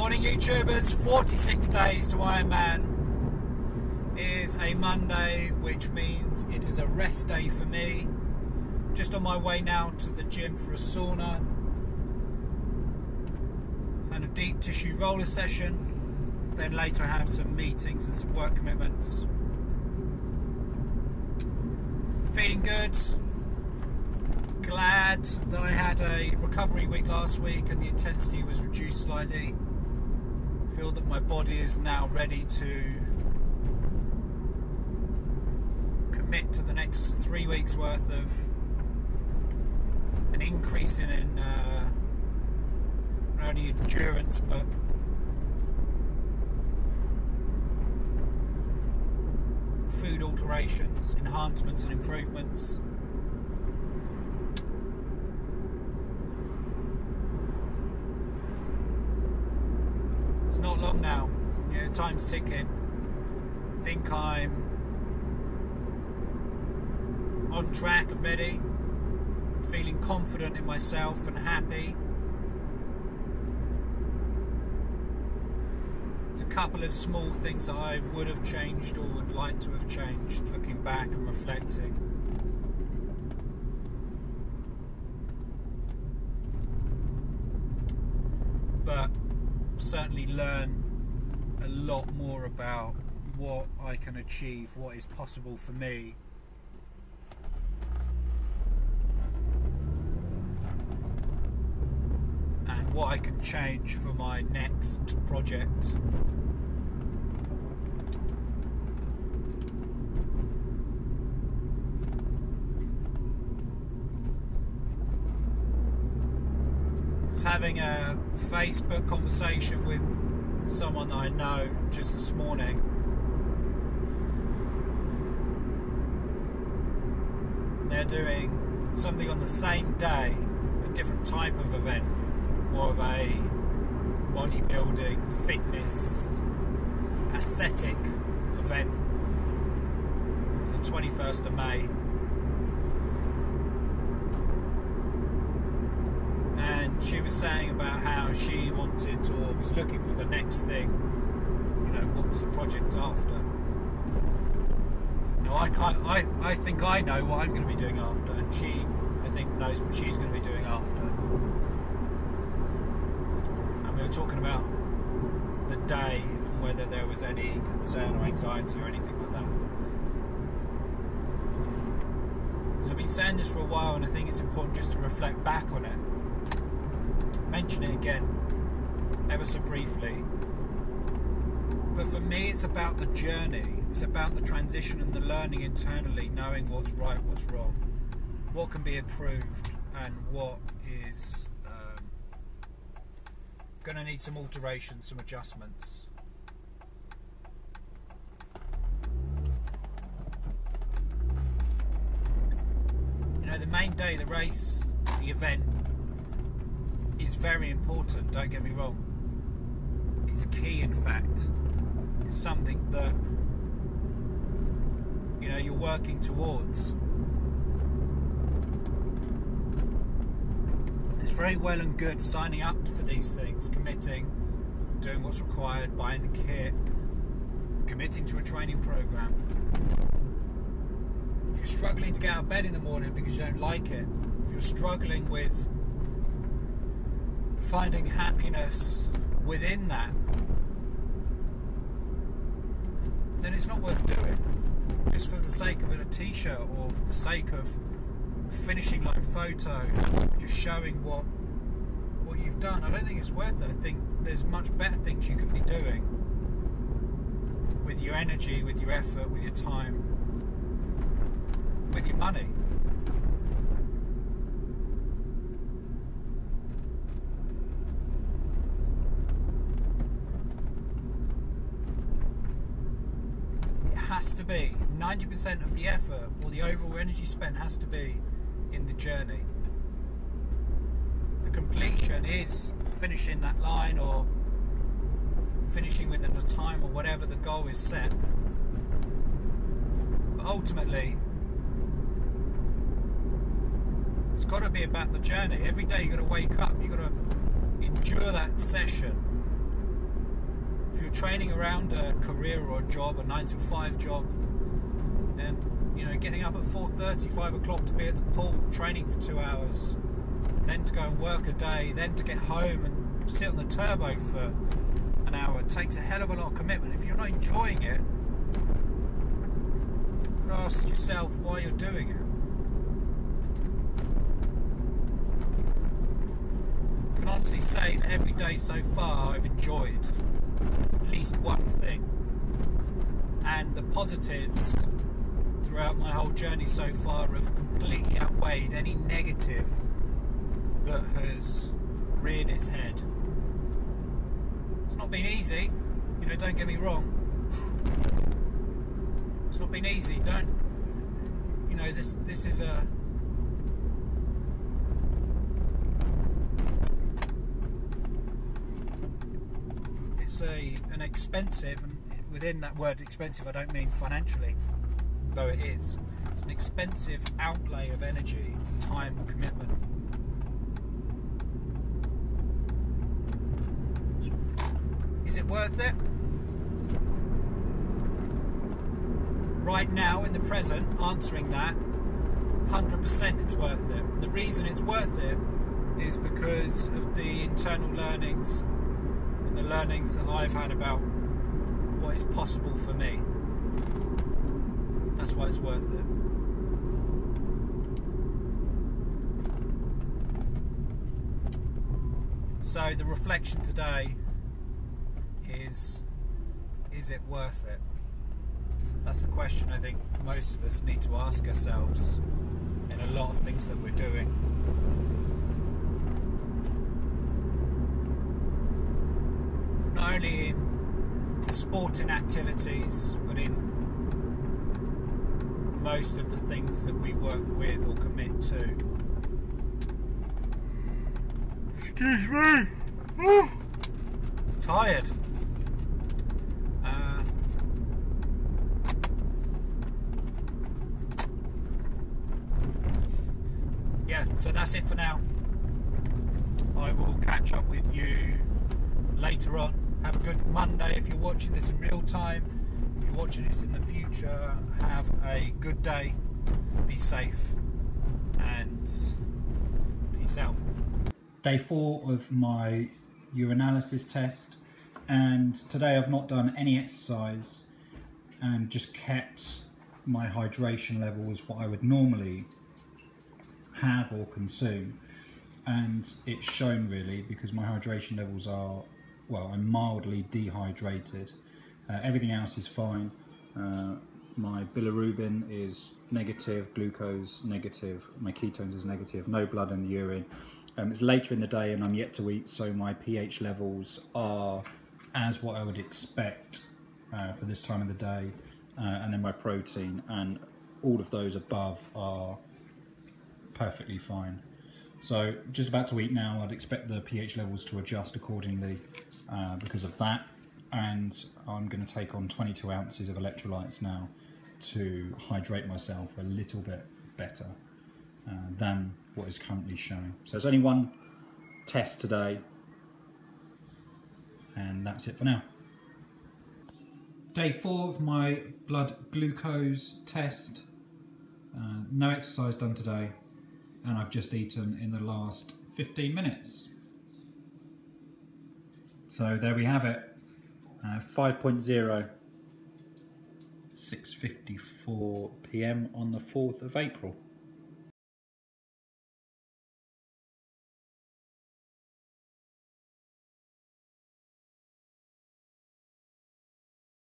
Morning YouTubers, 46 days to Ironman is a Monday, which means it is a rest day for me. Just on my way now to the gym for a sauna and a deep tissue roller session. Then later I have some meetings and some work commitments. Feeling good. Glad that I had a recovery week last week and the intensity was reduced slightly. Feel that my body is now ready to commit to the next three weeks worth of an increase in, uh, not only endurance but food alterations, enhancements and improvements. Long now. You know, time's ticking. I think I'm on track and ready, feeling confident in myself and happy. It's a couple of small things that I would have changed or would like to have changed, looking back and reflecting. But certainly learn a lot more about what I can achieve, what is possible for me And what I can change for my next project. Having a Facebook conversation with someone that I know just this morning. They're doing something on the same day, a different type of event more of a bodybuilding, fitness, aesthetic event the 21st of May. And she was saying about how she wanted to, or was looking for the next thing. You know, what was the project after? Now, I can't. I, I think I know what I'm going to be doing after, and she, I think, knows what she's going to be doing after And we were talking about the day and whether there was any concern or anxiety or anything like that. I've been saying this for a while, and I think it's important just to reflect back on it. Mention it again, ever so briefly. But for me, it's about the journey. It's about the transition and the learning internally, knowing what's right, what's wrong, what can be improved, and what is um, Going to need some alterations, some adjustments. You know, the main day, the race, the event very important, don't get me wrong. It's key, in fact. It's something that, you know, you're working towards. it's very well and good signing up for these things, committing, doing what's required, buying the kit, committing to a training program. If you're struggling to get out of bed in the morning because you don't like it, if you're struggling with finding happiness within that, then it's not worth doing. Just for the sake of a t shirt or the sake of finishing line photo, just showing what what you've done. I don't think it's worth it. I think there's much better things you could be doing with your energy, with your effort, with your time, with your money. It has to be 90% of the effort or the overall energy spent has to be in the journey. The completion is finishing that line or finishing within the time or whatever the goal is set. But ultimately, it's got to be about the journey. Every day you've got to wake up, you've got to endure that session If you're training around a career or a job, a nine to five job, and you know, getting up at 4:30, 5 o'clock to be at the pool training for two hours, then to go and work a day, then to get home and sit on the turbo for an hour it takes a hell of a lot of commitment. If you're not enjoying it, ask yourself why you're doing it. I can honestly say that every day so far I've enjoyed at least one thing. And the positives throughout my whole journey so far have completely outweighed any negative that has reared its head. It's not been easy, you know, don't get me wrong. It's not been easy, don't you know this this is a it's a an expensive and within that word expensive I don't mean financially though it is it's an expensive outlay of energy time commitment. Is it worth it? Right now in the present answering that 100% it's worth it. And the reason it's worth it is because of the internal learnings and the learnings that I've had about what is possible for me. That's why it's worth it. So the reflection today is is it worth it? That's the question I think most of us need to ask ourselves in a lot of things that we're doing. Not only in sporting activities, but in most of the things that we work with or commit to. Excuse me. Oh. Tired. Uh, yeah, so that's it for now. I will catch up with you later on. Have a good Monday if you're watching this in real time. Watching this in the future, have a good day. Be safe and peace out. Day four of my urinalysis test, and today I've not done any exercise and just kept my hydration levels what I would normally have or consume and it's shown really because my hydration levels are well I'm mildly dehydrated everything else is fine uh, my bilirubin is negative glucose negative my ketones is negative no blood in the urine um, it's later in the day and I'm yet to eat so my pH levels are as what I would expect uh, for this time of the day uh, and then my protein and all of those above are perfectly fine. So just about to eat now, I'd expect the pH levels to adjust accordingly uh, because of that. And I'm going to take on 22 ounces of electrolytes now to hydrate myself a little bit better uh, than what is currently showing. So there's only one test today and that's it for now. Day four of my blood glucose test. Uh, no exercise done today and I've just eaten in the last 15 minutes. So there we have it, uh, 5.0, 6.54 p.m. on the 4th of April.